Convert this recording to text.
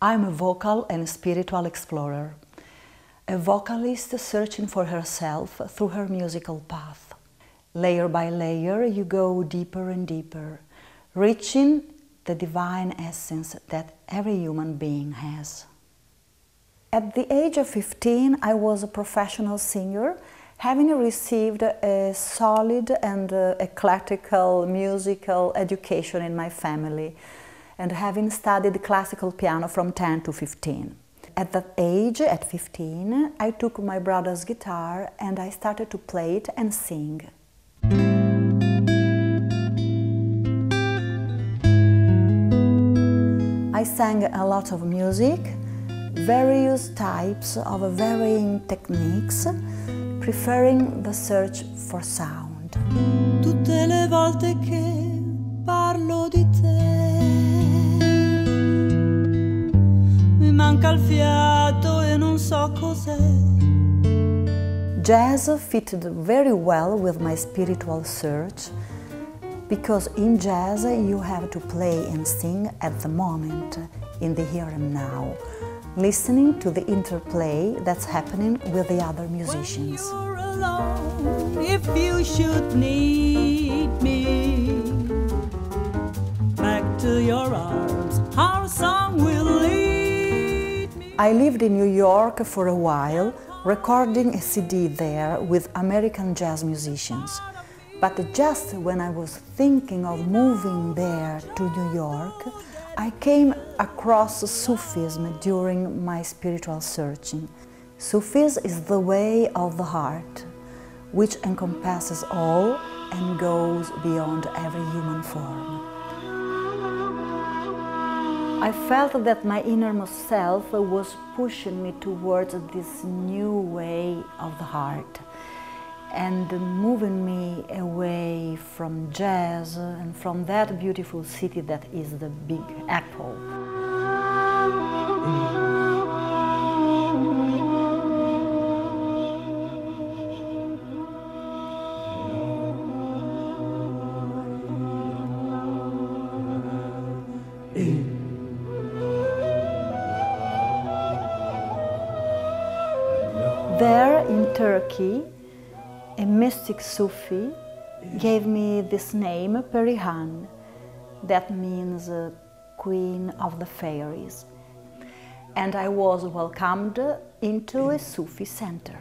I'm a vocal and spiritual explorer, a vocalist searching for herself through her musical path. Layer by layer, you go deeper and deeper, reaching the divine essence that every human being has. At the age of 15, I was a professional singer, having received a solid and uh, eclectical musical education in my family, and having studied classical piano from 10 to 15. At that age, at 15, I took my brother's guitar and I started to play it and sing. I sang a lot of music, various types of varying techniques, preferring the search for sound. Tutte le volte che non so cos'è. Jazz fitted very well with my spiritual search because in jazz you have to play and sing at the moment, in the here and now, listening to the interplay that's happening with the other musicians. Alone, if you should need me, back to your arms, our song will lead me. I lived in New York for a while, recording a CD there with American jazz musicians. But just when I was thinking of moving there to New York, I came across Sufism during my spiritual searching. Sufism is the way of the heart, which encompasses all and goes beyond every human form. I felt that my innermost self was pushing me towards this new way of the heart and moving me away from jazz and from that beautiful city that is the Big Apple. Mm. There in Turkey, a mystic Sufi gave me this name, Perihan, that means uh, Queen of the Fairies. And I was welcomed into a Sufi center.